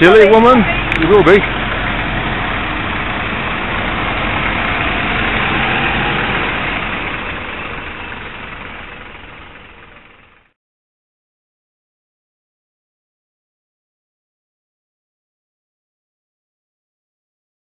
silly woman. You will be.